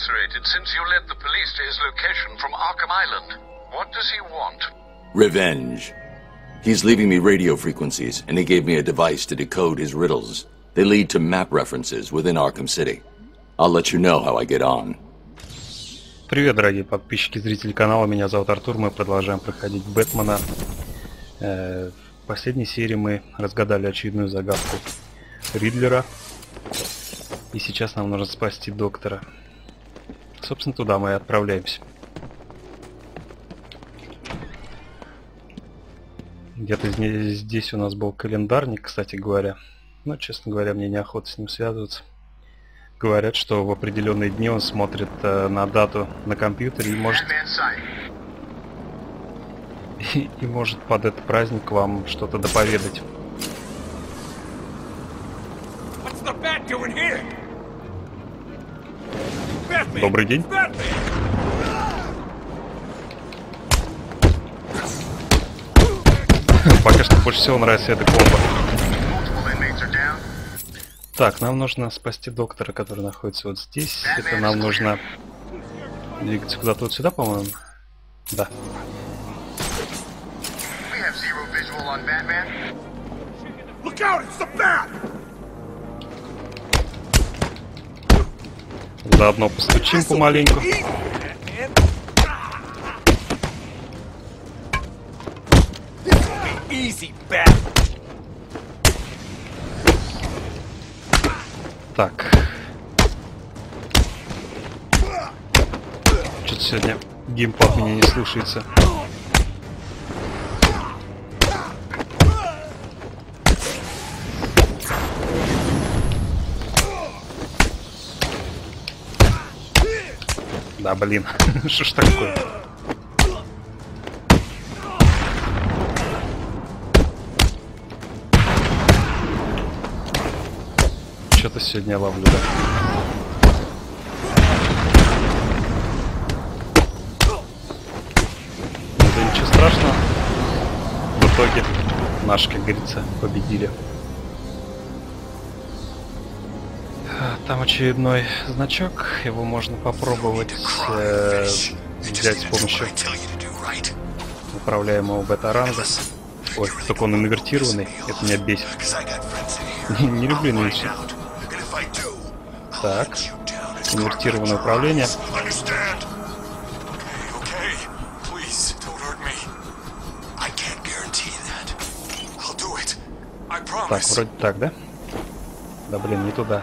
incarcerated since you led the police to his location from Arkham Island. What does he want? Revenge. He's leaving me radio frequencies, and he gave me a device to decode his riddles. They lead to map references within Arkham City. I'll let you know how I get on. Привет, дорогие подписчики и зрители канала. Меня зовут Артур. Мы продолжаем проходить Бэтмена. Э, в последней серии мы разгадали очередную загадку Ридлера. И сейчас нам нужно спасти доктора. Собственно, туда мы и отправляемся. Где-то здесь у нас был календарник, кстати говоря. Но, честно говоря, мне неохота с ним связываться. Говорят, что в определенные дни он смотрит э, на дату на компьютере и может... И, и может под этот праздник вам что-то доповедать. Добрый день. Пока что больше всего нравится эта комбо. Так, нам нужно спасти доктора, который находится вот здесь. Это нам нужно двигаться куда-то вот сюда, по-моему. Да. Заодно постучим помаленьку. Так. Что-то сегодня геймпад меня не слушается. Да, блин, что ж такое? Что-то сегодня ловлю, да. Да ничего страшного. В итоге наши, как говорится, победили. Там очередной значок, его можно попробовать э, взять с помощью управляемого бета-ранга. Ой, только он инвертированный, это меня бесит. Не, не люблю инвертированный. Так. Инвертированное управление. Так, вроде так, да? Да блин, не туда.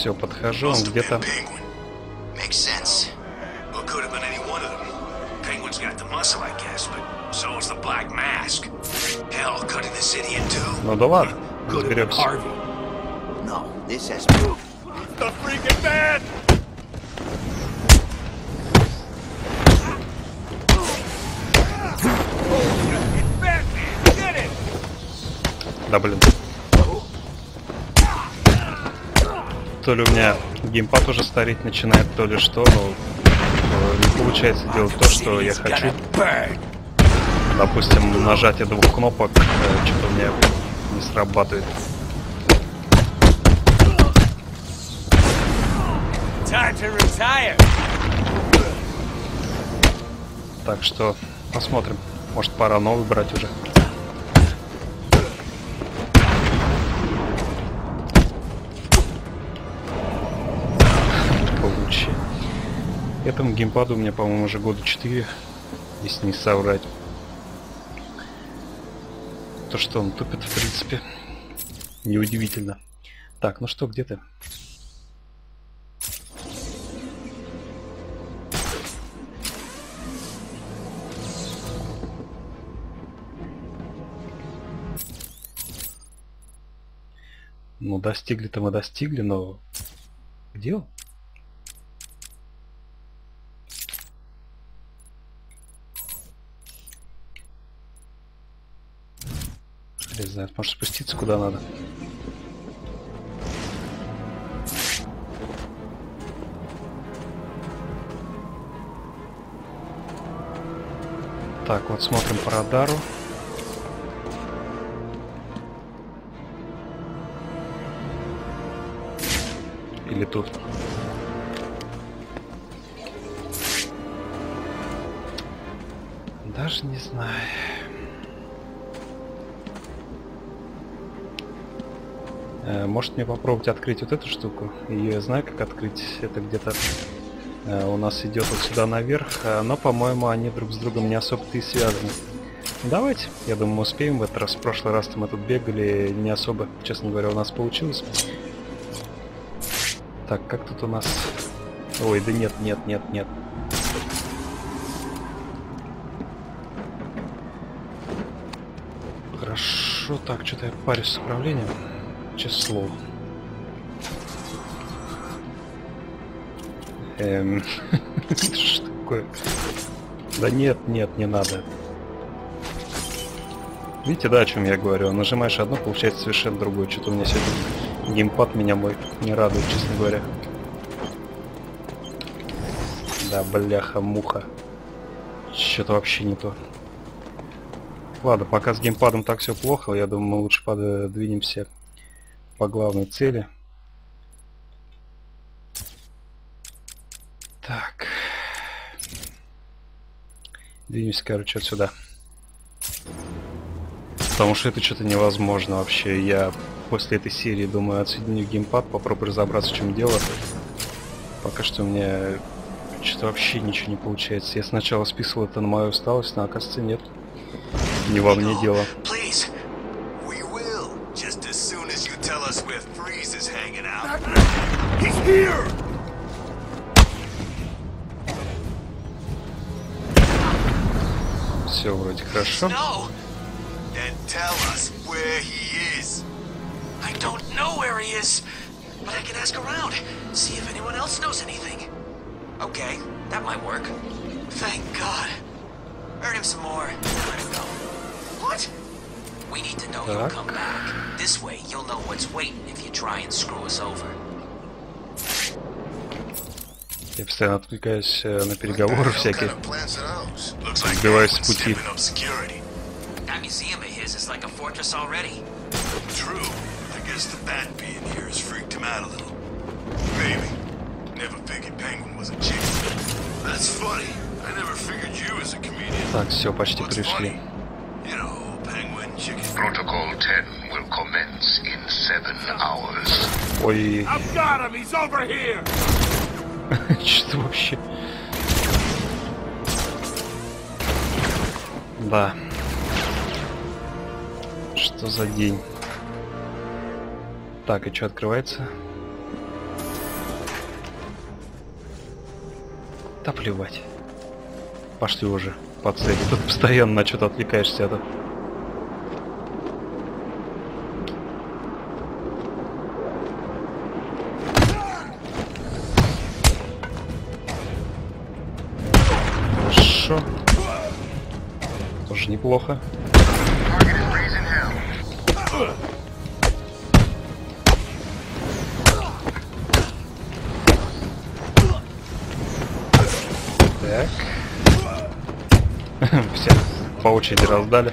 Все, подхожу, он где-то... Ну да ладно, разберемся. Да блин. То ли у меня геймпад уже стареть начинает, то ли что, но э, не получается делать то, что я хочу. Допустим, нажатие двух кнопок э, что-то у меня не срабатывает. Так что посмотрим. Может пора новый брать уже. Этому геймпаду у меня, по-моему, уже года 4, если не соврать. То, что он тупит, в принципе, неудивительно. Так, ну что, где ты? Ну, достигли-то мы достигли, но... Где он? Не знаю, может спуститься куда надо. Так, вот смотрим по радару. Или тут? Даже не знаю. Может мне попробовать открыть вот эту штуку? Ее знаю, как открыть. Это где-то э, у нас идет вот сюда наверх, э, но, по-моему, они друг с другом не особо-то и связаны. Давайте, я думаю, мы успеем в этот раз. В прошлый раз мы тут бегали, не особо, честно говоря, у нас получилось. Так, как тут у нас... Ой, да нет, нет, нет, нет. Хорошо, так, что-то я парюсь с управлением. Число. Эм... Что такое? Да нет, нет, не надо. Видите, да, о чем я говорю? Нажимаешь одно, получается совершенно другое. Что-то у меня сегодня геймпад меня мой не радует, честно говоря. Да, бляха-муха. Что-то вообще не то. Ладно, пока с геймпадом так все плохо, я думаю, мы лучше подвинемся по главной цели. Так. Двинемся, короче, отсюда. Потому что это что-то невозможно вообще. Я после этой серии думаю отсоединю геймпад, попробую разобраться, в чем дело. Пока что у меня что-то вообще ничего не получается. Я сначала списывал это на мою усталость, но оказывается нет. Не во мне дело. хорошо. No! Then tell us where he is. I don't know where he is, but I can ask around. See if anyone else knows anything. Okay, that might work. Thank God. Earn him some more, then let him go. What? We need to know you'll Так. come back. This way, you'll know what's waiting if you try and screw us over. Я постоянно отвлекаюсь э, на переговоры всякие. Сбиваюсь с пути. Так, все, почти пришли. Protocol 10 will commence in seven hours. Ой, I've got him! He's over here! что вообще? Да. Что за день? Так, и что открывается? Да плевать. Пошли уже по цели. Тут постоянно на что-то отвлекаешься от этого. Неплохо. Так. Все по очереди раздали.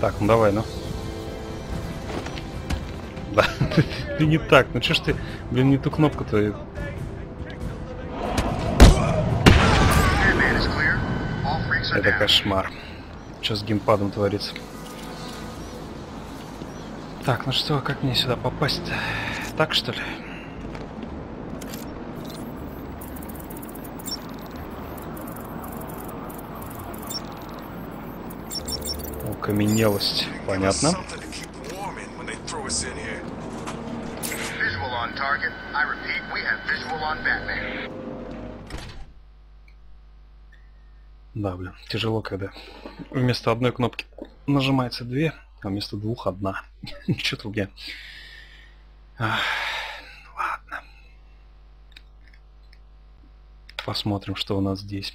Так, ну давай, ну. Да, ты не так. Ну чё ж ты, блин, не ту кнопку твою. Это кошмар. Что с геймпадом творится? Так, ну что, как мне сюда попасть-то? Так что ли? Окаменелость. Понятно. Something to keep warm in when they throw us in here. Visual on target. I repeat, we have visual on Batman. Да, блин, тяжело, когда вместо одной кнопки нажимается две, а вместо двух одна. Что-то у меня... Ладно. Посмотрим, что у нас здесь.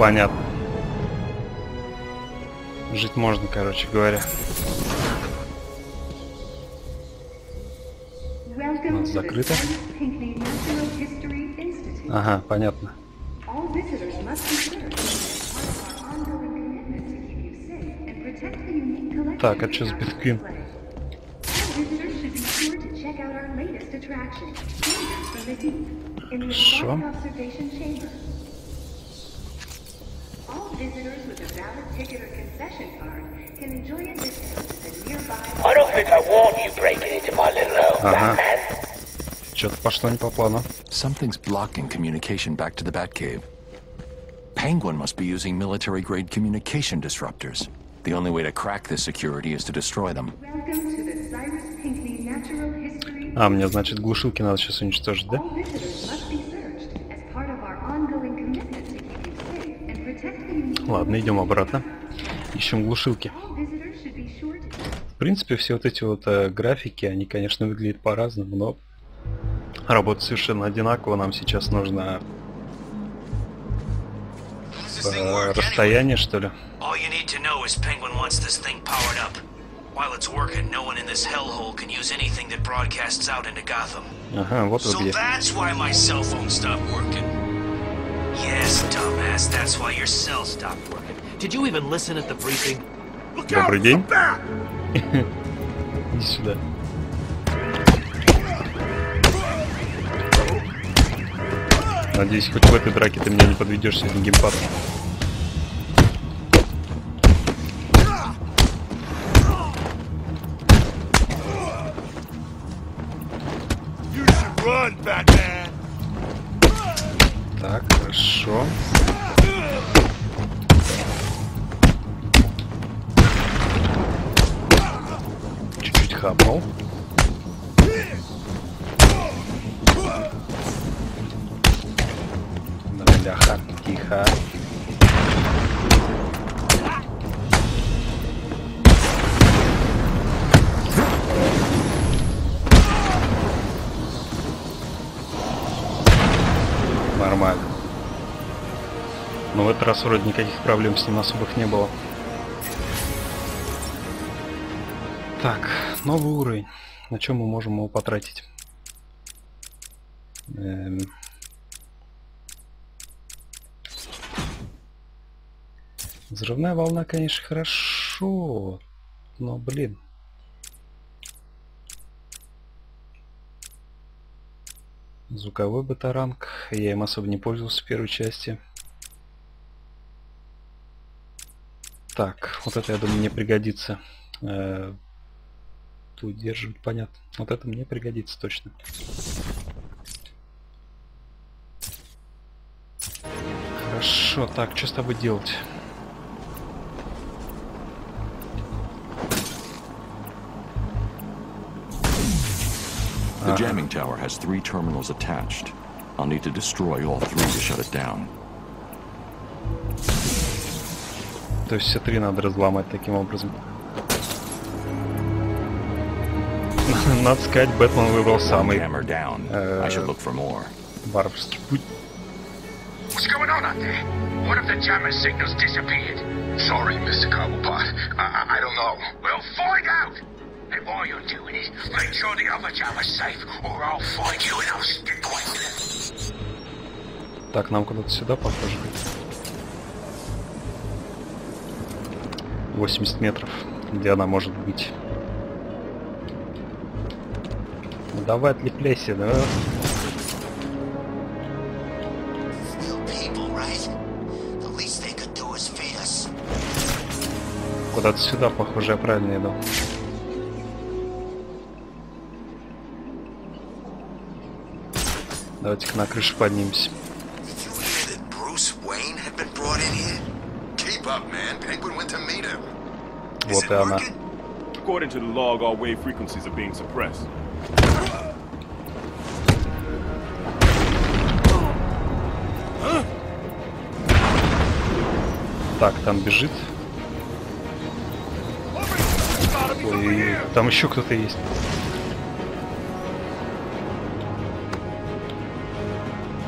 Понятно. Жить можно, короче говоря. Нас закрыто. Ага, понятно. Так, а чё с Битквин? display. All visitors should be sure to check out our latest attraction, Chambers from the Deep, in the Шо? Aquatic Observation Chamber. All visitors with a valid ticket or concession card can enjoy a discount at nearby I don't think I want you breaking into my little home, Ага. Batman. Что-то пошло не по плану. Something's blocking communication back to the Batcave. Penguin must be using military-grade communication disruptors. The only way to crack this security is to destroy them. Welcome to the Cyrus Pinckney Natural History А, мне, значит, глушилки надо сейчас уничтожить, да? Ладно, идем обратно. Ищем глушилки. В принципе, все вот эти вот э, графики, они, конечно, выглядят по-разному, но работают совершенно одинаково. Нам сейчас нужно э, расстояние, что ли. Ага, вот So где. Yes, dumbass, that's why your cell stopped working. Did you even listen at the briefing? Look out! Добрый день. Иди сюда. Надеюсь, хоть в этой драке ты меня не подведешь сегодня геймпад. Этот раз вроде никаких проблем с ним особых не было. Так, новый уровень. На чем мы можем его потратить? Эм. Взрывная волна, конечно, хорошо. Но, блин. Звуковой батаранг. Я им особо не пользовался в первой части. Так, вот это, я думаю, мне пригодится. Э, Тут удерживать, понятно. Вот это мне пригодится точно. Хорошо, так, что с тобой делать? The jamming tower has three terminals attached. I'll need to destroy all three to shut it down. То есть все три надо разломать таким образом. Надо сказать, Бэтмен выбрал самый варварский путь. What's going on out there? One of the jammer signals disappeared. Sorry, Mr. Cobblepot. I, I, I don't know. Well, find out! And while you're doing it, make sure the other jammer's safe, or I'll find you and I'll stick with you. Так, нам куда-то сюда, похоже. 80 метров, где она может быть. Ну давай отлепляйся, да? Куда-то сюда, похоже, я правильно иду. Давайте-ка на крышу поднимемся. Вот и она. According to the log, all wave frequencies are being suppressed. Так, там бежит. Ой, там еще кто-то есть.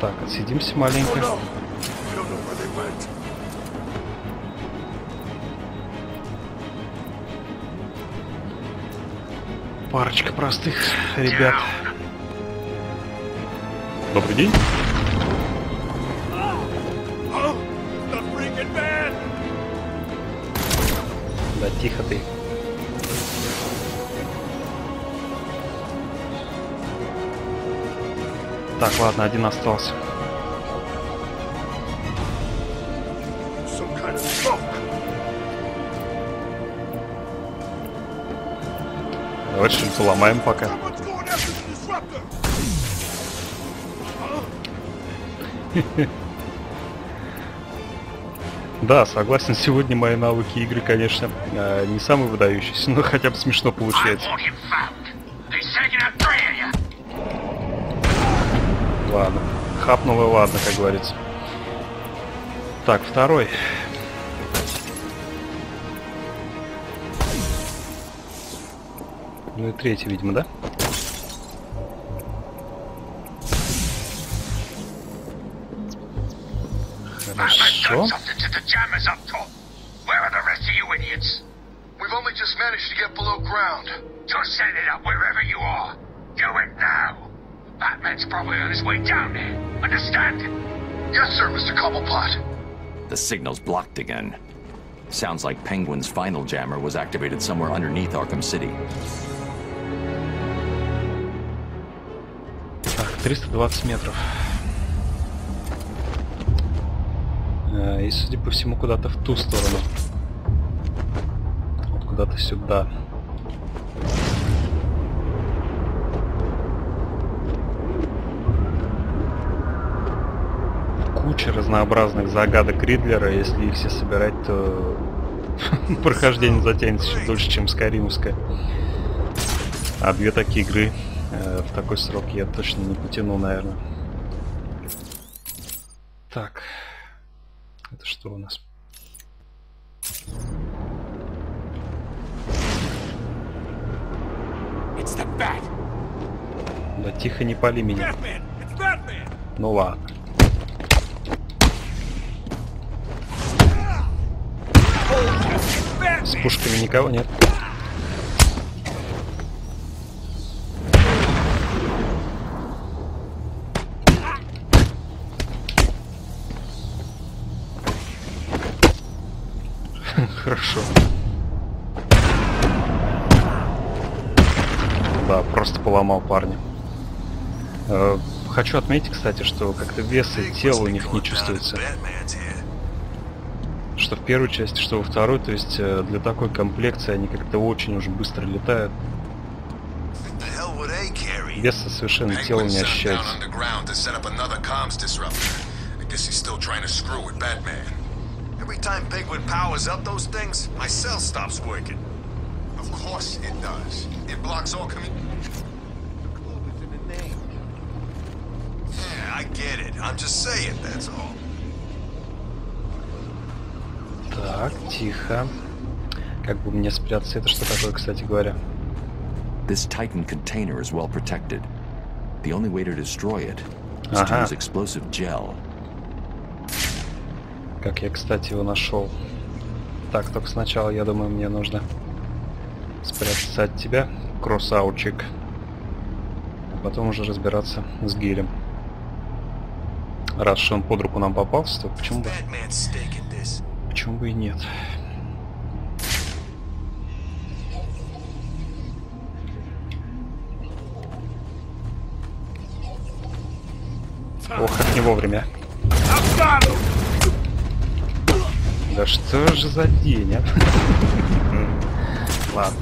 Так, отсидимся маленько. Парочка простых ребят. Добрый день. Да, тихо ты. Так, ладно, один остался. Что-нибудь поломаем пока. Да, согласен, сегодня мои навыки игры, конечно, э, не самые выдающиеся, но хотя бы смешно получается. Ладно. Хапнул и ладно, как говорится. Так, второй. Ну и третий, видимо, да? Batman's Хорошо. done something to the jammers up top. Where are the rest of you idiots? We've only just managed to get below ground. Just set it up wherever you are. Do it now. Batman's probably on his way down there. Understand? Yes, sir, Mr. Cobblepot. The signal's blocked again. Sounds like Penguin's final jammer was activated somewhere underneath Arkham City. 320 метров. Э, И, судя по всему, куда-то в ту сторону. Вот куда-то сюда. Куча разнообразных загадок Ридлера. Если их все собирать, то прохождение затянется еще дольше, чем Скайримовская. А две такие игры в такой срок я точно не потяну, наверное. Так. Это что у нас? Да тихо, не пали меня. Ну ладно. С пушками никого нет. Поломал парня. Э, Хочу отметить, кстати, что как-то вес и тело у них не чувствуется. Что в первой части, что во второй, то есть э, для такой комплекции они как-то очень уже быстро летают. Веса совершенно тело не ощущается. Every time Penguin powers up those things, my cell stops working. Of course it does. It blocks all commu- I get it. I'm just saying, that's all. Так, тихо. Как бы мне спрятаться? Это что такое, кстати говоря? This Titan container is well protected. The only way to destroy it is to Ага. use explosive gel. Как я, кстати, его нашел. Так, только сначала, я думаю, мне нужно спрятаться от тебя, кроссаучик. А потом уже разбираться с гелем. Раз что он под руку нам попался, то почему бы... Почему бы и нет? Ох, как не вовремя. Да что же за день, а? Ладно.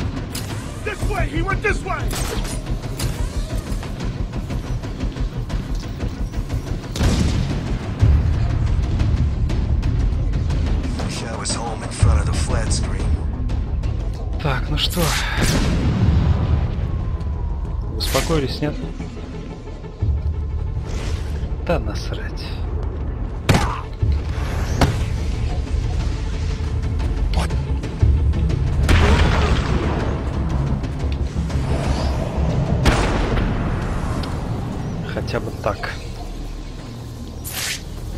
Так, ну что? Успокоились, нет? Да насрать. Хотя бы так.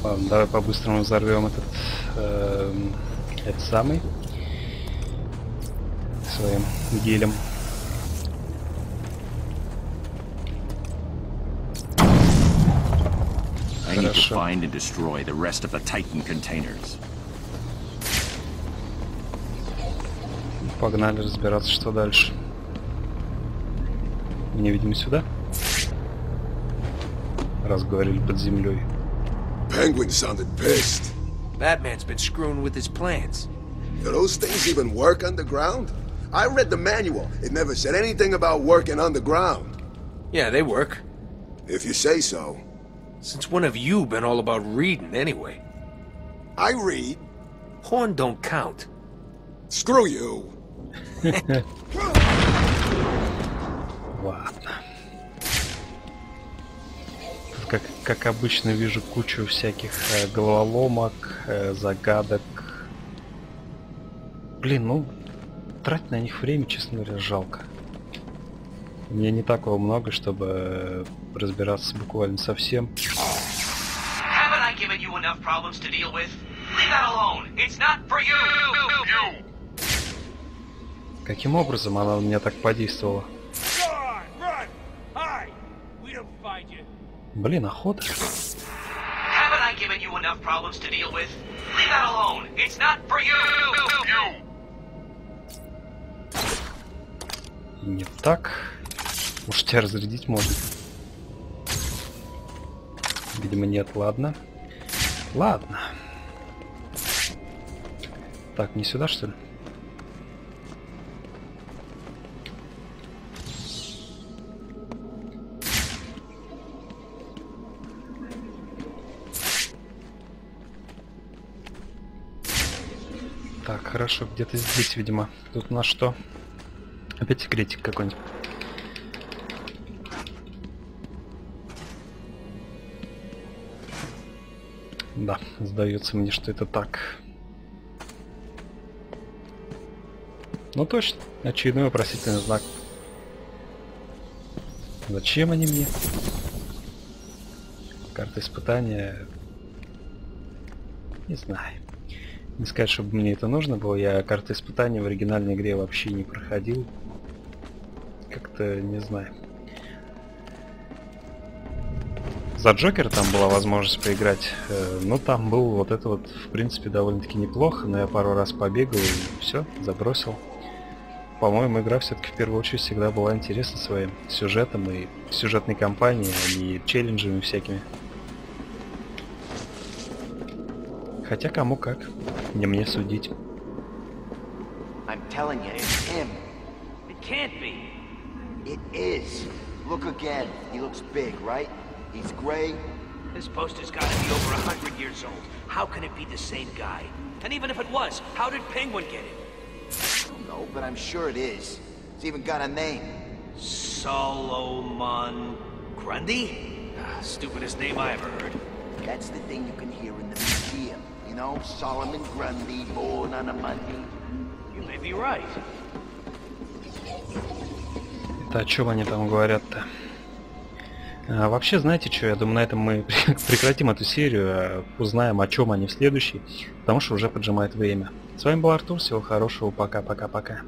Ладно, давай по-быстрому взорвем этот, эм, этот самый своим гелем. I need to Хорошо. find and destroy the rest of the Titan containers. Погнали разбираться, что дальше. Мне, видимо, сюда. Раз говорили под землей. Penguin sounded pissed. Batman's been screwing with his plans. Do those things even work underground? I read the manual. It never said anything about working underground. Yeah, they work. If you say so. Since when have you been all about reading anyway? I read. Horn don't count. Screw you. Ладно. Тут, Как, как обычно, вижу кучу всяких э, головоломок, э, загадок. Блин, ну, тратить на них время, честно говоря, жалко. Мне не такого много, чтобы э, разбираться буквально со всем. Haven't I given you enough problems to deal with? Leave that alone. It's not for you. You. Каким образом она на меня так подействовала? Блин, охота. Haven't I given you enough problems to deal with? Leave that alone. It's not for you. You. Не так. Уж тебя разрядить можно. Видимо, нет, ладно. Ладно. Так, не сюда, что ли? Так, хорошо, где-то здесь, видимо. Тут у нас что? Опять секретик какой-нибудь. Да, сдается мне, что это так. Ну точно, очередной вопросительный знак. Зачем они мне? Карта испытания... Не знаю. Не сказать, чтобы мне это нужно было. Я карты испытания в оригинальной игре вообще не проходил. Как-то не знаю. За Джокер там была возможность поиграть, э, но там был вот это вот, в принципе, довольно-таки неплохо, но я пару раз побегал и все, забросил. По-моему, игра все-таки в первую очередь всегда была интересна своим сюжетом и сюжетной кампанией, а не челленджами всякими. Хотя кому как, не мне судить. I'm telling you, it's him. It can't be. It is. Look again. He looks big, right? He's gray. This poster's got to be over a hundred years old. How can it be the same guy? And even if it was, how did Penguin get it? I don't know, but I'm sure it is. It's even got a name. Solomon Grundy? Ah, Stupidest name I ever heard. That's the thing you can hear in the museum. You know, Solomon Grundy, born on a Monday. You may be right. Это о чем они там говорят-то? А, вообще, знаете что, я думаю, на этом мы прекратим эту серию, а узнаем, о чем они в следующей, потому что уже поджимает время. С вами был Артур, всего хорошего, пока-пока-пока.